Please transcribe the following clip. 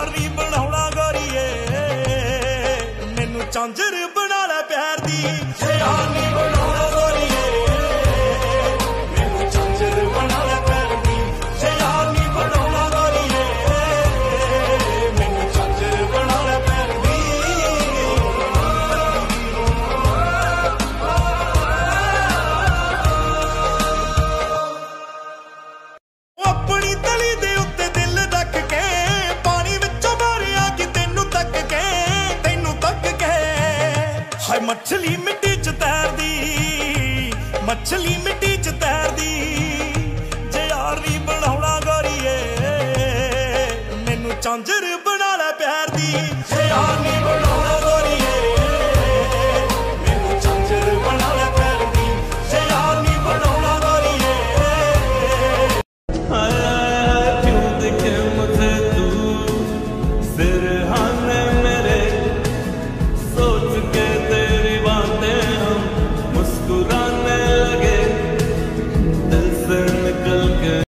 ਯਾਰ ਨਹੀਂ ਬਣਾਉਣਾ ਗੋਰੀਏ। ਮੈਨੂੰ ਚਾਂਜਰ ਬਣਾ ਲੈ ਪਿਆਰ ਦੀ। ਜੇ ਯਾਰ ਨਹੀਂ ਬਣਾਉਣਾ ਗੋਰੀਏ। ਮੈਨੂੰ ਚਾਂਜਰ ਬਣਾ ਲੈ ਪਿਆਰ ਦੀ। ਜੇ ਯਾਰ ਨਹੀਂ ਬਣਾਉਣਾ ਗੋਰੀਏ। ਮੈਨੂੰ ਚਾਂਜਰ ਬਣਾ ਲੈ ਪਿਆਰ ਦੀ। ਆਪਣੀ ਤਲੀ ਦੇ ਮੱਛਲੀ ਮਿੱਟੀ 'ਚ ਤੈਰਦੀ, ਮੱਛਲੀ ਮਿੱਟੀ 'ਚ ਤੈਰਦੀ। ਜੇ ਯਾਰ ਨਹੀਂ ਬਣਾਉਣਾ ਗੋਰੀਏ, ਮੈਨੂੰ ਚਾਂਜਰ ਬਣਾ ਲੈ ਪਿਆਰ ਦੀ। ਜੇ ਯਾਰ ਨਹੀਂ